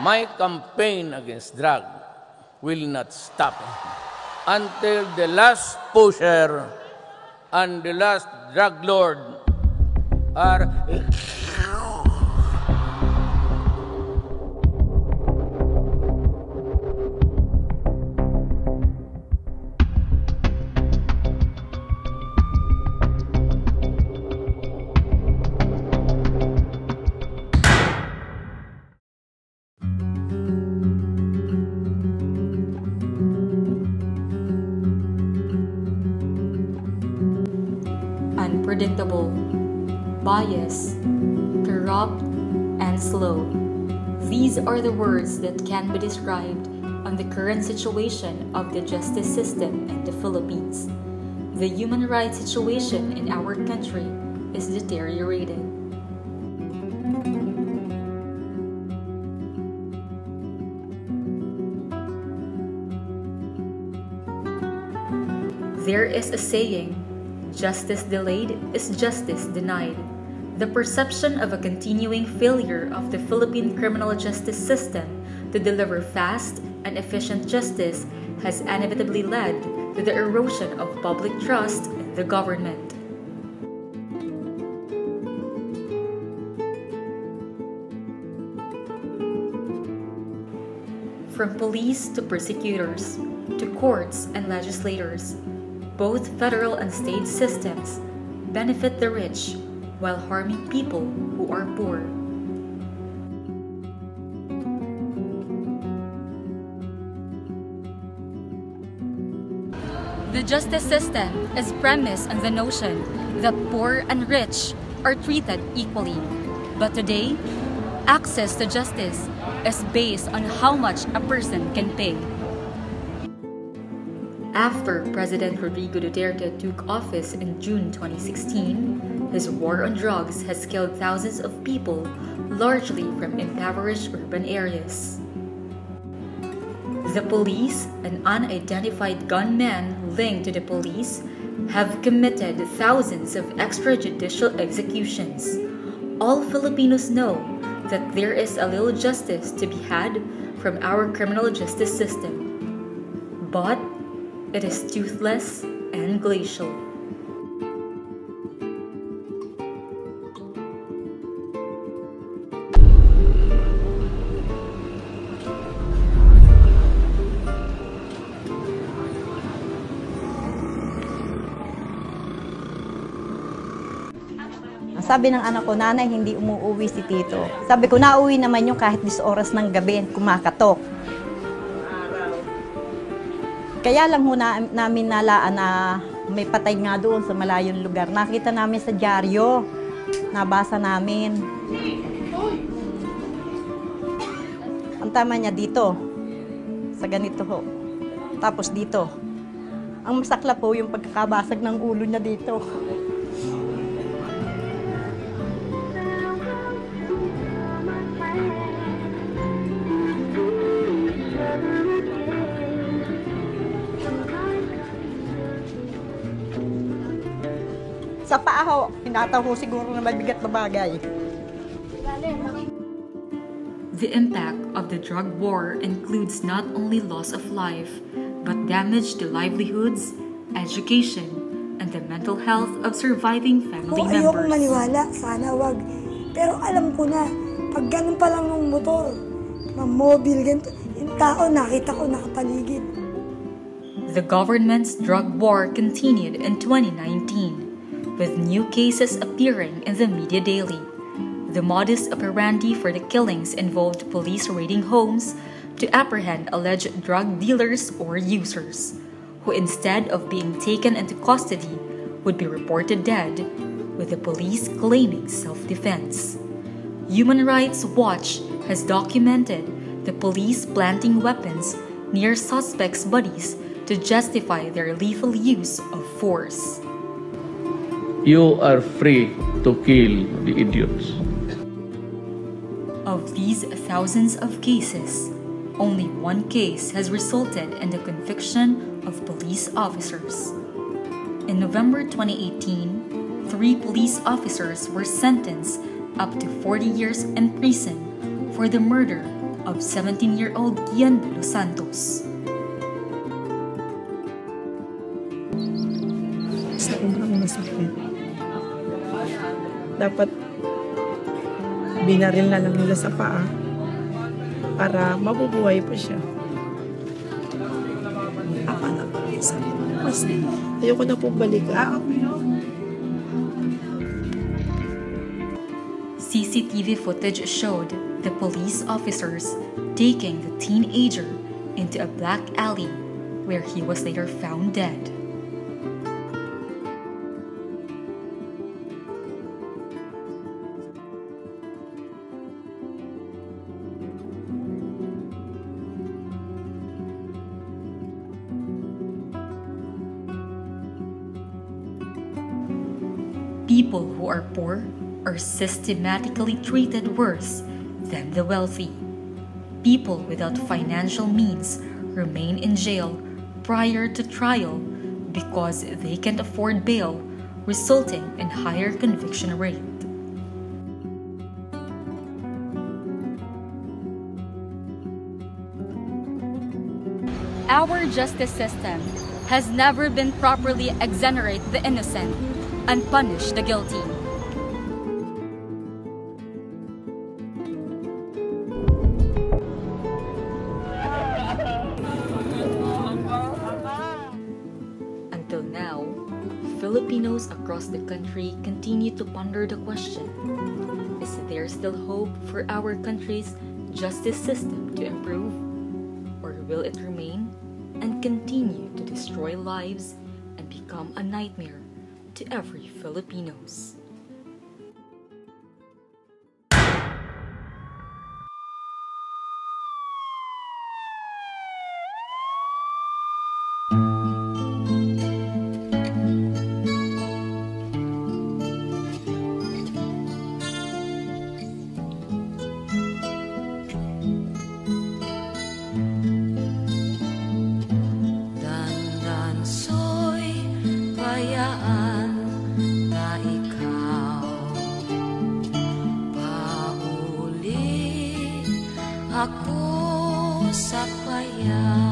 My campaign against drug will not stop until the last pusher and the last drug lord are unpredictable, biased, corrupt, and slow. These are the words that can be described on the current situation of the justice system in the Philippines. The human rights situation in our country is deteriorating. There is a saying Justice delayed is justice denied. The perception of a continuing failure of the Philippine criminal justice system to deliver fast and efficient justice has inevitably led to the erosion of public trust in the government. From police to prosecutors, to courts and legislators, both federal and state systems benefit the rich while harming people who are poor. The justice system is premised on the notion that poor and rich are treated equally. But today, access to justice is based on how much a person can pay. After President Rodrigo Duterte took office in June 2016, his war on drugs has killed thousands of people, largely from impoverished urban areas. The police and unidentified gunmen linked to the police have committed thousands of extrajudicial executions. All Filipinos know that there is a little justice to be had from our criminal justice system. But it is toothless and glacial. Sabi ng anak ko, nanay, hindi umuwi si Tito. Sabi ko, nauwi naman yung kahit 10 oras ng gabi, kumakatok. Kaya lang ho na, namin nalaan na may patay nga doon sa malayong lugar. Nakita namin sa dyaryo. Nabasa namin. Ang tama niya dito. Sa ganito ho. Tapos dito. Ang masakla po yung pagkakabasag ng ulo niya dito. Sa paa ho, hinataw ho siguro na mabigat na bagay. The impact of the drug war includes not only loss of life, but damage to livelihoods, education, and the mental health of surviving family Kung ayoko members. maniwala, sana wag. Pero alam ko na, pag ganun pa lang ng motor, mamobil, ganito, yung tao nakita ko nakapaligid. The government's drug war continued in 2019, with new cases appearing in the media daily. The modus operandi for the killings involved police raiding homes to apprehend alleged drug dealers or users, who instead of being taken into custody would be reported dead, with the police claiming self defense. Human Rights Watch has documented the police planting weapons near suspects' bodies to justify their lethal use of force. You are free to kill the idiots. Of these thousands of cases, only one case has resulted in the conviction of police officers. In November 2018, three police officers were sentenced up to 40 years in prison for the murder of 17-year-old Kian de Los Santos. Sobrang masakit. Dapat binaril na lang nila sa paa para mabubuhay pa siya. Apa na po. Mas, ayoko na pong balikan. CCTV footage showed the police officers taking the teenager into a black alley where he was later found dead. People who are poor are systematically treated worse than the wealthy. People without financial means remain in jail prior to trial because they can't afford bail, resulting in higher conviction rate. Our justice system has never been properly exonerate the innocent and punish the guilty. Until now, Filipinos across the country continue to ponder the question Is there still hope for our country's justice system to improve? Or will it remain and continue to destroy lives and become a nightmare to every Filipinos? aku sapaya